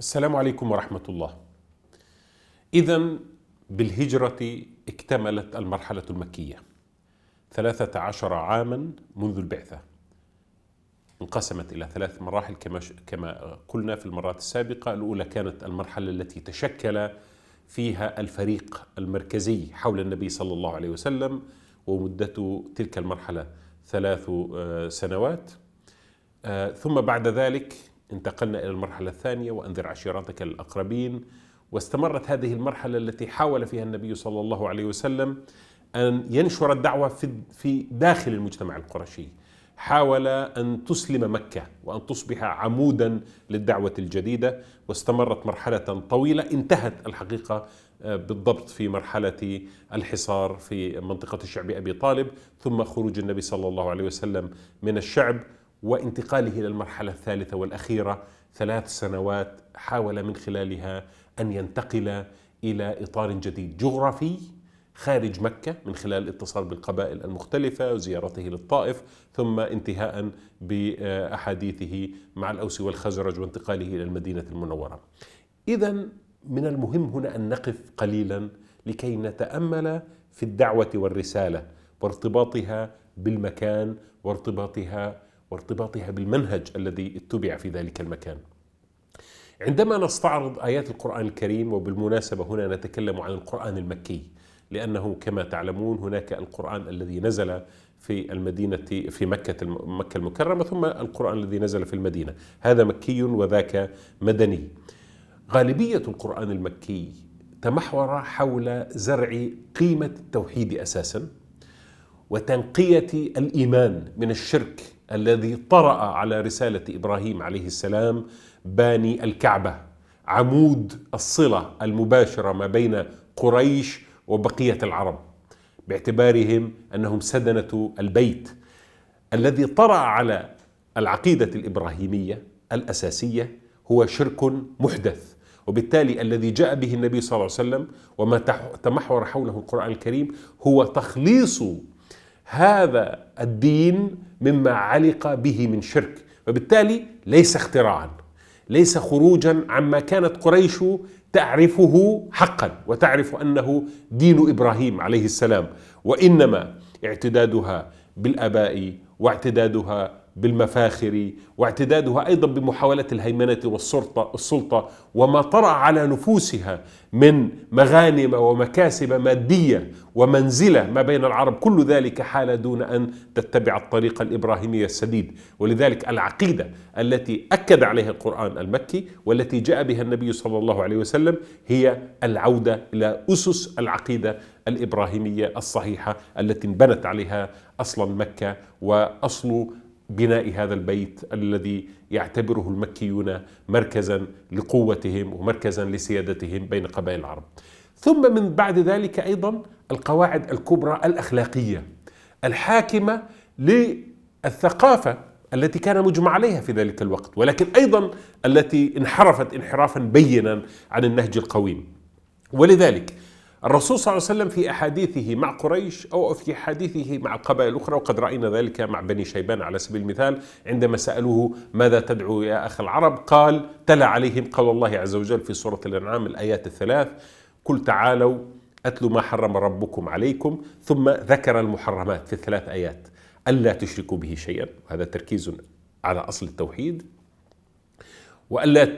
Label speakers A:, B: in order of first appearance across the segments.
A: السلام عليكم ورحمة الله. إذا بالهجرة اكتملت المرحلة المكية. ثلاثة عشر عاما منذ البعثة. انقسمت إلى ثلاث مراحل كما كما قلنا في المرات السابقة، الأولى كانت المرحلة التي تشكل فيها الفريق المركزي حول النبي صلى الله عليه وسلم ومدة تلك المرحلة ثلاث سنوات. ثم بعد ذلك انتقلنا إلى المرحلة الثانية وأنذر عشيرتك الأقربين. واستمرت هذه المرحلة التي حاول فيها النبي صلى الله عليه وسلم أن ينشر الدعوة في داخل المجتمع القرشي. حاول أن تسلم مكة وأن تصبح عمودا للدعوة الجديدة. واستمرت مرحلة طويلة. انتهت الحقيقة بالضبط في مرحلة الحصار في منطقة الشعب أبي طالب. ثم خروج النبي صلى الله عليه وسلم من الشعب. وانتقاله إلى المرحلة الثالثة والأخيرة ثلاث سنوات حاول من خلالها أن ينتقل إلى إطار جديد جغرافي خارج مكة من خلال الاتصال بالقبائل المختلفة وزيارته للطائف ثم انتهاء بأحاديثه مع الأوس والخزرج وانتقاله إلى المدينة المنورة. اذا من المهم هنا أن نقف قليلا لكي نتأمل في الدعوة والرسالة وارتباطها بالمكان وارتباطها وارتباطها بالمنهج الذي اتبع في ذلك المكان. عندما نستعرض آيات القرآن الكريم وبالمناسبة هنا نتكلم عن القرآن المكي لأنه كما تعلمون هناك القرآن الذي نزل في المدينة في مكة مكة المكرمة ثم القرآن الذي نزل في المدينة، هذا مكي وذاك مدني. غالبية القرآن المكي تمحور حول زرع قيمة التوحيد أساسا وتنقية الإيمان من الشرك الذي طرأ على رسالة إبراهيم عليه السلام باني الكعبة عمود الصلة المباشرة ما بين قريش وبقية العرب باعتبارهم أنهم سدنة البيت. الذي طرأ على العقيدة الإبراهيمية الأساسية هو شرك محدث وبالتالي الذي جاء به النبي صلى الله عليه وسلم وما تمحور حوله القرآن الكريم هو تخليص هذا الدين مما علق به من شرك. وبالتالي ليس اختراعا ليس خروجا عما كانت قريش تعرفه حقا وتعرف أنه دين إبراهيم عليه السلام. وإنما اعتدادها بالآباء واعتدادها بالمفاخر واعتدادها أيضا بمحاوله الهيمنة والسلطة السلطة وما طرأ على نفوسها من مغانم ومكاسب مادية ومنزلة ما بين العرب. كل ذلك حال دون أن تتبع الطريق الإبراهيمي السديد. ولذلك العقيدة التي أكد عليها القرآن المكي والتي جاء بها النبي صلى الله عليه وسلم هي العودة إلى أسس العقيدة الإبراهيمية الصحيحة التي انبنت عليها أصلا مكة وأصل بناء هذا البيت الذي يعتبره المكيون مركزا لقوتهم ومركزا لسيادتهم بين قبائل العرب. ثم من بعد ذلك أيضا القواعد الكبرى الأخلاقية الحاكمة للثقافة التي كان مجمع عليها في ذلك الوقت ولكن أيضا التي انحرفت انحرافا بينا عن النهج القويم. ولذلك الرسول صلى الله عليه وسلم في أحاديثه مع قريش أو في احاديثه مع القبائل الأخرى وقد رأينا ذلك مع بني شيبان على سبيل المثال عندما سألوه ماذا تدعو يا أخ العرب؟ قال تلا عليهم قول الله عز وجل في سورة الأنعام الآيات الثلاث قل تعالوا اتلوا ما حرم ربكم عليكم ثم ذكر المحرمات في الثلاث آيات ألا تشركوا به شيئا؟ هذا تركيز على أصل التوحيد. والا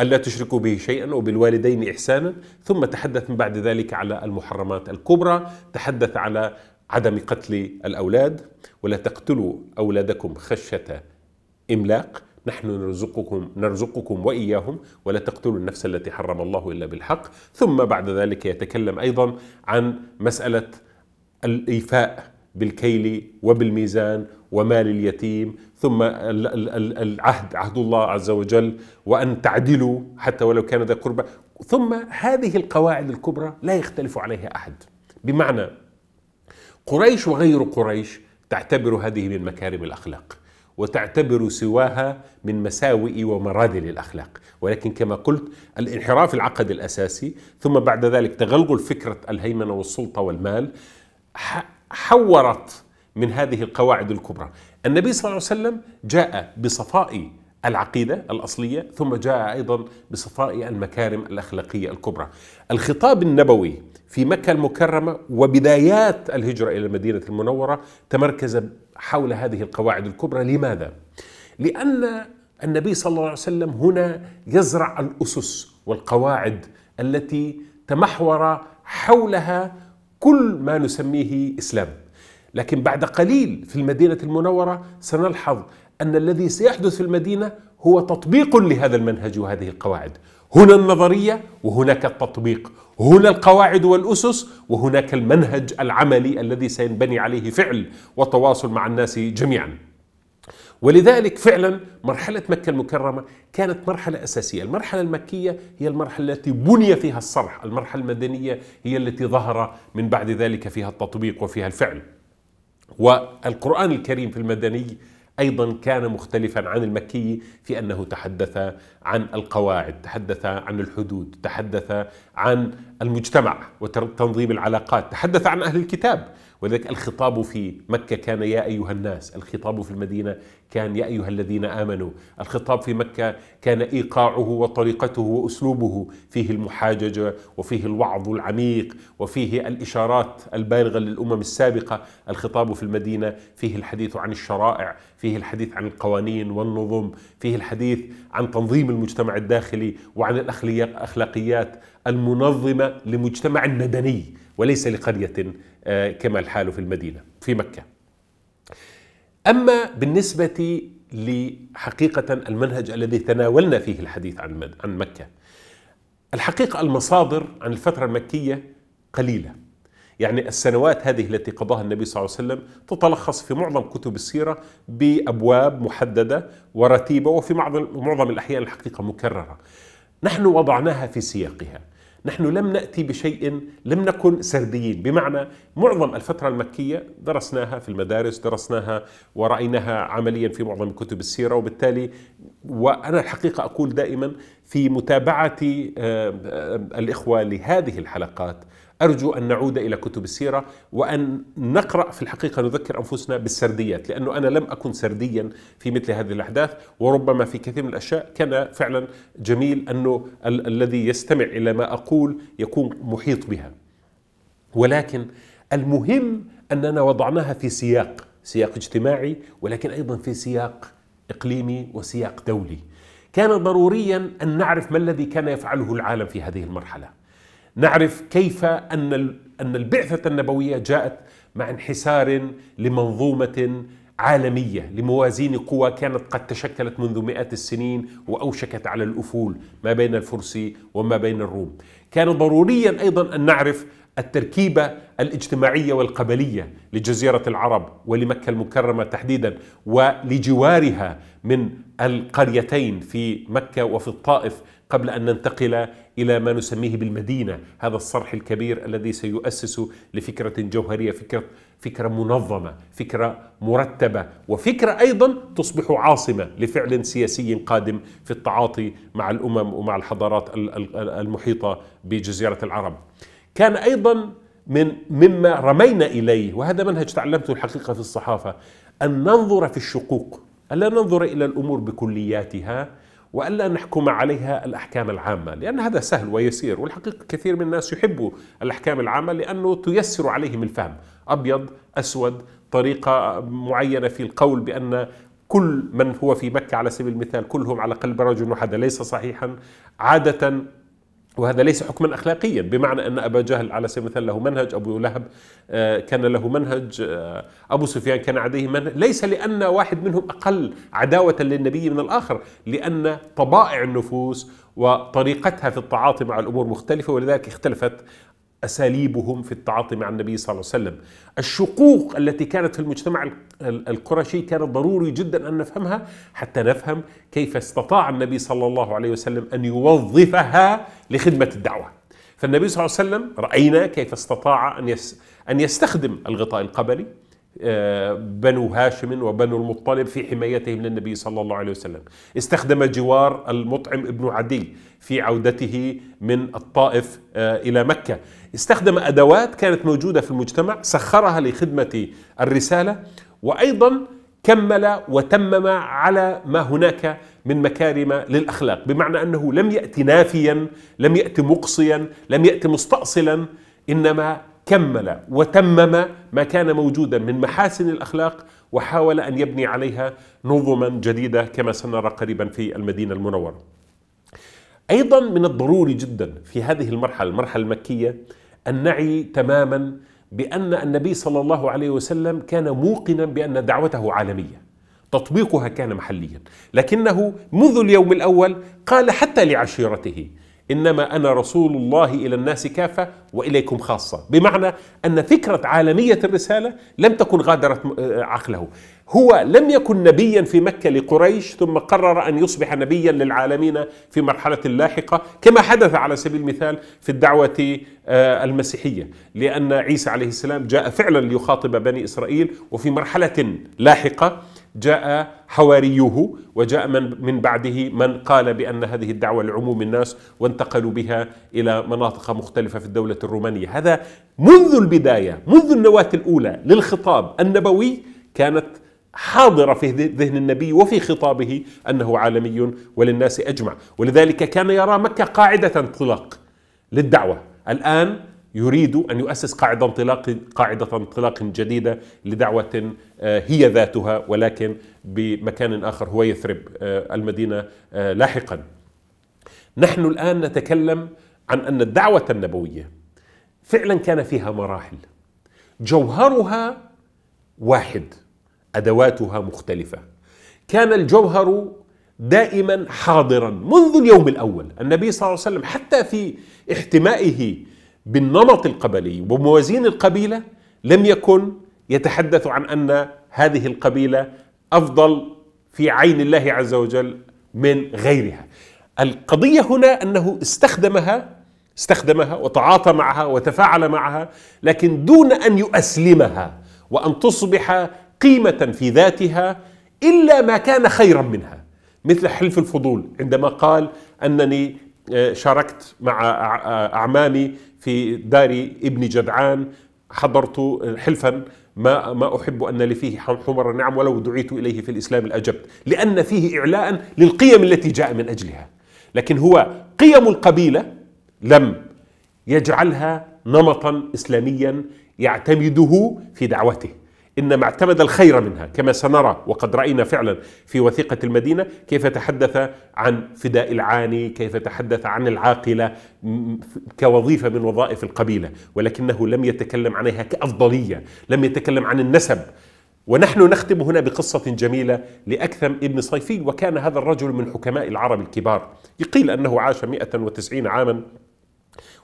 A: الا تشركوا به شيئا وبالوالدين احسانا ثم تحدث من بعد ذلك على المحرمات الكبرى تحدث على عدم قتل الأولاد ولا تقتلوا أولادكم خشية إملاق نحن نرزقكم نرزقكم وإياهم ولا تقتلوا النفس التي حرم الله إلا بالحق. ثم بعد ذلك يتكلم أيضا عن مسألة الإيفاء بالكيل وبالميزان ومال اليتيم ثم العهد عهد الله عز وجل وأن تعدلوا حتى ولو كان ذا قربى. ثم هذه القواعد الكبرى لا يختلف عليها أحد. بمعنى قريش وغير قريش تعتبر هذه من مكارم الأخلاق وتعتبر سواها من مساوئ ومراذل الأخلاق. ولكن كما قلت الانحراف العقدي الأساسي ثم بعد ذلك تغلغل فكرة الهيمنة والسلطة والمال حورت من هذه القواعد الكبرى. النبي صلى الله عليه وسلم جاء بصفاء العقيدة الأصلية ثم جاء أيضا بصفاء المكارم الأخلاقية الكبرى. الخطاب النبوي في مكة المكرمة وبدايات الهجرة إلى المدينة المنورة تمركز حول هذه القواعد الكبرى. لماذا؟ لأن النبي صلى الله عليه وسلم هنا يزرع الأسس والقواعد التي تمحور حولها كل ما نسميه إسلام. لكن بعد قليل في المدينة المنورة سنلحظ أن الذي سيحدث في المدينة هو تطبيق لهذا المنهج وهذه القواعد. هنا النظرية وهناك التطبيق. هنا القواعد والأسس وهناك المنهج العملي الذي سينبني عليه فعل وتواصل مع الناس جميعا. ولذلك فعلا مرحلة مكة المكرمة كانت مرحلة أساسية. المرحلة المكية هي المرحلة التي بني فيها الصرح. المرحلة المدنية هي التي ظهر من بعد ذلك فيها التطبيق وفيها الفعل. والقرآن الكريم في المدني أيضا كان مختلفا عن المكي في أنه تحدث عن القواعد، تحدث عن الحدود، تحدث عن المجتمع وتنظيم العلاقات، تحدث عن أهل الكتاب، ولذلك الخطاب في مكة كان يا أيها الناس الخطاب في المدينة كان يا أيها الذين آمنوا الخطاب في مكة كان إيقاعه وطريقته وأسلوبه فيه المحاججة وفيه الوعظ العميق وفيه الإشارات البالغة للأمم السابقة الخطاب في المدينة فيه الحديث عن الشرائع فيه الحديث عن القوانين والنظم فيه الحديث عن تنظيم المجتمع الداخلي وعن الأخلاقيات المنظمة لمجتمع مدني وليس لقرية كما الحال في المدينة في مكة. أما بالنسبة لحقيقة المنهج الذي تناولنا فيه الحديث عن عن مكة الحقيقة المصادر عن الفترة المكية قليلة. يعني السنوات هذه التي قضاها النبي صلى الله عليه وسلم تتلخص في معظم كتب السيرة بأبواب محددة ورتيبة وفي معظم الأحيان الحقيقة مكررة. نحن وضعناها في سياقها. نحن لم نأتي بشيء لم نكن سرديين. بمعنى معظم الفترة المكية درسناها في المدارس درسناها ورأيناها عمليا في معظم كتب السيرة وبالتالي وأنا الحقيقة أقول دائما في متابعة آه، آه، الإخوة لهذه الحلقات أرجو أن نعود إلى كتب السيرة وأن نقرأ في الحقيقة نذكر أنفسنا بالسرديات لأنه أنا لم أكن سرديا في مثل هذه الأحداث وربما في كثير من الأشياء كان فعلا جميل أنه ال- الذي يستمع إلى ما أقول يكون محيط بها. ولكن المهم أننا وضعناها في سياق سياق اجتماعي ولكن أيضا في سياق إقليمي وسياق دولي كان ضروريا أن نعرف ما الذي كان يفعله العالم في هذه المرحلة نعرف كيف أن أن البعثة النبوية جاءت مع انحسار لمنظومة عالمية لموازين قوى كانت قد تشكلت منذ مئات السنين وأوشكت على الأفول ما بين الفرس وما بين الروم. كان ضروريا أيضا أن نعرف التركيبة الاجتماعية والقبلية لجزيرة العرب ولمكة المكرمة تحديدا ولجوارها من القريتين في مكة وفي الطائف قبل أن ننتقل إلى ما نسميه بالمدينة، هذا الصرح الكبير الذي سيؤسس لفكرة جوهرية، فكره فكرة منظمة، فكرة مرتبة، وفكرة أيضا تصبح عاصمة لفعل سياسي قادم في التعاطي مع الأمم ومع الحضارات المحيطة بجزيرة العرب. كان أيضا من مما رمينا إليه وهذا منهج تعلمته الحقيقة في الصحافة أن ننظر في الشقوق، ألا ننظر إلى الأمور بكلياتها وألا نحكم عليها الأحكام العامة لأن هذا سهل ويسير والحقيقة كثير من الناس يحبوا الأحكام العامة لأنه تيسر عليهم الفهم أبيض أسود طريقة معينة في القول بأن كل من هو في مكة على سبيل المثال كلهم على قلب رجل وهذا ليس صحيحا؟ عادة وهذا ليس حكما أخلاقيا بمعنى أن أبا جهل على سبيل المثال له منهج أبو لهب آه، كان له منهج آه، أبو سفيان كان عليه منهج. ليس لأن واحد منهم أقل عداوة للنبي من الآخر لأن طبائع النفوس وطريقتها في التعاطي مع الأمور مختلفة ولذلك اختلفت أساليبهم في التعاطي مع النبي صلى الله عليه وسلم. الشقوق التي كانت في المجتمع القرشي كانت ضروري جدا أن نفهمها حتى نفهم كيف استطاع النبي صلى الله عليه وسلم أن يوظفها لخدمة الدعوة. فالنبي صلى الله عليه وسلم رأينا كيف استطاع أن يستخدم الغطاء القبلي بنو هاشم وبنو المطلب في حمايتهم للنبي صلى الله عليه وسلم. استخدم جوار المطعم ابن عدي في عودته من الطائف آه، إلى مكة. استخدم أدوات كانت موجودة في المجتمع سخرها لخدمة الرسالة وأيضا كمل وتمم على ما هناك من مكارم للأخلاق. بمعنى أنه لم ياتي نافيا لم ياتي مقصيا لم ياتي مستاصلا إنما كمل وتمم ما كان موجودا من محاسن الأخلاق وحاول أن يبني عليها نظما جديدة كما سنرى قريبا في المدينة المنورة. أيضا من الضروري جدا في هذه المرحلة المرحلة المكية ان نعي تماما بأن النبي صلى الله عليه وسلم كان موقنا بأن دعوته عالمية. تطبيقها كان محليا، لكنه منذ اليوم الأول قال حتى لعشيرته إنما أنا رسول الله إلى الناس كافة وإليكم خاصة، بمعنى أن فكرة عالمية الرسالة لم تكن غادرت آه، عقله، هو لم يكن نبيا في مكة لقريش ثم قرر أن يصبح نبيا للعالمين في مرحلة لاحقة. كما حدث على سبيل المثال في الدعوة آه، المسيحية، لأن عيسى عليه السلام جاء فعلا ليخاطب بني إسرائيل وفي مرحلة لاحقة جاء حواريه وجاء من من بعده من قال بأن هذه الدعوة لعموم الناس وانتقلوا بها إلى مناطق مختلفة في الدولة الرومانية، هذا منذ البداية، منذ النواة الأولى للخطاب النبوي كانت حاضرة في ذهن النبي وفي خطابه أنه عالمي وللناس أجمع، ولذلك كان يرى مكة قاعدة انطلاق للدعوة، الآن يريد أن يؤسس قاعدة انطلاق قاعدة انطلاق جديدة لدعوة آه، هي ذاتها ولكن بمكان آخر هو يثرب آه، المدينة آه، لاحقا. نحن الآن نتكلم عن أن الدعوة النبوية فعلا كان فيها مراحل. جوهرها واحد أدواتها مختلفة. كان الجوهر دائما حاضرا منذ اليوم الأول، النبي صلى الله عليه وسلم حتى في احتمائه بالنمط القبلي وموازين القبيلة لم يكن يتحدث عن أن هذه القبيلة أفضل في عين الله عز وجل من غيرها. القضية هنا أنه استخدمها استخدمها وتعاطى معها وتفاعل معها لكن دون أن يؤسلمها وأن تصبح قيمة في ذاتها إلا ما كان خيرا منها مثل حلف الفضول عندما قال أنني آه، شاركت مع أعمامي في دار ابن جدعان حضرت حلفا ما ما أحب أن لي فيه حمر النعم ولو دعيت إليه في الإسلام لأجبت لأن فيه اعلاء للقيم التي جاء من أجلها. لكن هو قيم القبيلة لم يجعلها نمطا اسلاميا يعتمده في دعوته. إنما اعتمد الخير منها كما سنرى وقد رأينا فعلا في وثيقة المدينة كيف تحدث عن فداء العاني، كيف تحدث عن العاقلة كوظيفة من وظائف القبيلة، ولكنه لم يتكلم عنها كأفضلية، لم يتكلم عن النسب، ونحن نختم هنا بقصة جميلة لأكثم ابن صيفي وكان هذا الرجل من حكماء العرب الكبار. يقيل أنه عاش 190 عاما.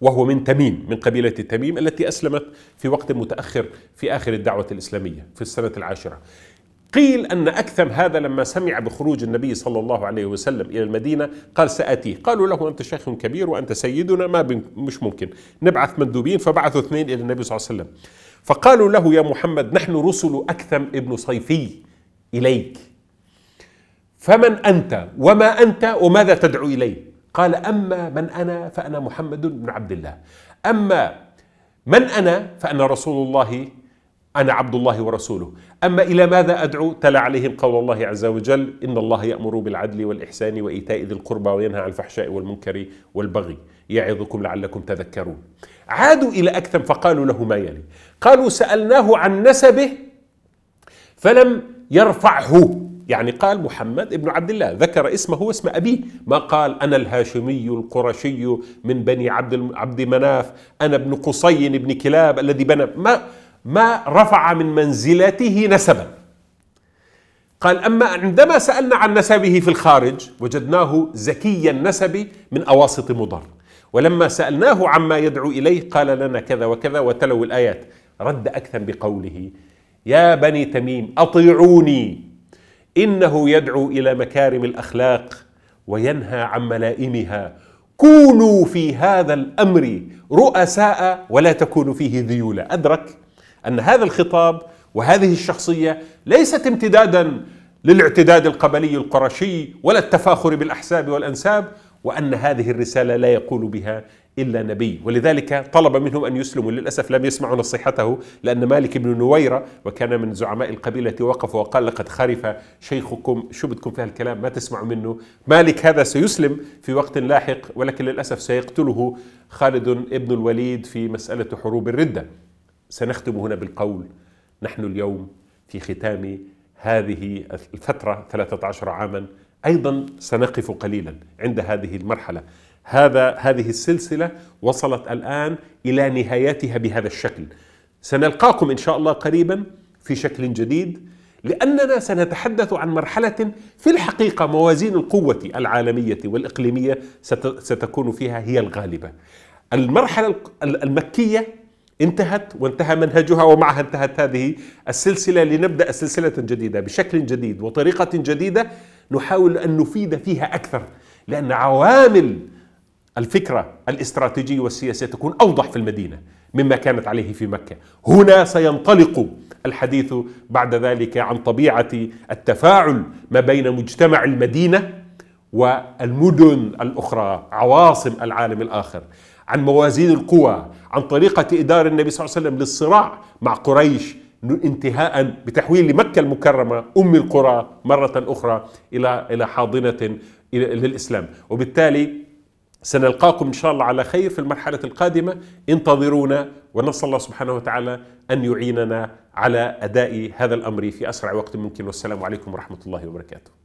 A: وهو من تميم من قبيلة تميم التي أسلمت في وقت متأخر في آخر الدعوة الإسلامية في السنة العاشرة. قيل أن أكثم هذا لما سمع بخروج النبي صلى الله عليه وسلم إلى المدينة قال سآتيه. قالوا له أنت شيخ كبير وأنت سيدنا ما مش ممكن. نبعث مندوبين فبعثوا اثنين إلى النبي صلى الله عليه وسلم. فقالوا له يا محمد نحن رسل أكثم ابن صيفي إليك. فمن أنت وما أنت وماذا تدعو إليه؟ قال أما من أنا فأنا محمد بن عبد الله. أما من أنا فأنا رسول الله أنا عبد الله ورسوله. أما إلى ماذا أدعو؟ تلا عليهم قول الله عز وجل إن الله يأمر بالعدل والإحسان وإيتاء ذي القربى وينهى عن الفحشاء والمنكر والبغي يعظكم لعلكم تذكرون. عادوا إلى أكثم فقالوا له ما يلي. قالوا سألناه عن نسبه فلم يرفعه. يعني قال محمد ابن عبد الله ذكر اسمه واسم أبيه. ما قال أنا الهاشمي القرشي من بني عبد عبد مناف أنا ابن قصي بن كلاب الذي بنى. ما ما رفع من منزلته نسبا. قال أما عندما سألنا عن نسبه في الخارج وجدناه زكي النسب من أواسط مضر. ولما سألناه عما يدعو إليه قال لنا كذا وكذا وتلوا الآيات. رد أكثر بقوله يا بني تميم أطيعوني. إنه يدعو إلى مكارم الأخلاق وينهى عن ملائمها. كونوا في هذا الأمر رؤساء ولا تكونوا فيه ذيولا. أدرك أن هذا الخطاب وهذه الشخصية ليست امتدادا للاعتداد القبلي القرشي ولا التفاخر بالأحساب والأنساب وأن هذه الرسالة لا يقول بها إلا نبي. ولذلك طلب منهم أن يسلموا. للأسف لم يسمعوا نصيحته لأن مالك بن نويرة وكان من زعماء القبيلة وقف وقال لقد خرف شيخكم. شو بدكم في هالكلام؟ ما تسمعوا منه. مالك هذا سيسلم في وقت لاحق ولكن للأسف سيقتله خالد ابن الوليد في مسألة حروب الردة. سنختم هنا بالقول نحن اليوم في ختام هذه الفترة 13 عاما. أيضا سنقف قليلا عند هذه المرحلة. هذا هذه السلسلة وصلت الآن إلى نهايتها بهذا الشكل. سنلقاكم إن شاء الله قريبا في شكل جديد لأننا سنتحدث عن مرحلة في الحقيقة موازين القوة العالمية والإقليمية ستكون فيها هي الغالبة. المرحلة المكية انتهت وانتهى منهجها ومعها انتهت هذه السلسلة لنبدأ سلسلة جديدة بشكل جديد وطريقة جديدة نحاول أن نفيد فيها أكثر لأن عوامل الفكرة الاستراتيجية والسياسية تكون أوضح في المدينة مما كانت عليه في مكة. هنا سينطلق الحديث بعد ذلك عن طبيعة التفاعل ما بين مجتمع المدينة والمدن الأخرى عواصم العالم الآخر عن موازين القوى عن طريقة إدارة النبي صلى الله عليه وسلم للصراع مع قريش انتهاء بتحويل مكة المكرمة أم القرى مرة أخرى إلى إلى حاضنة للإسلام. وبالتالي سنلقاكم إن شاء الله على خير في المرحلة القادمة. انتظرونا ونسأل الله سبحانه وتعالى أن يعيننا على أداء هذا الأمر في أسرع وقت ممكن. والسلام عليكم ورحمة الله وبركاته.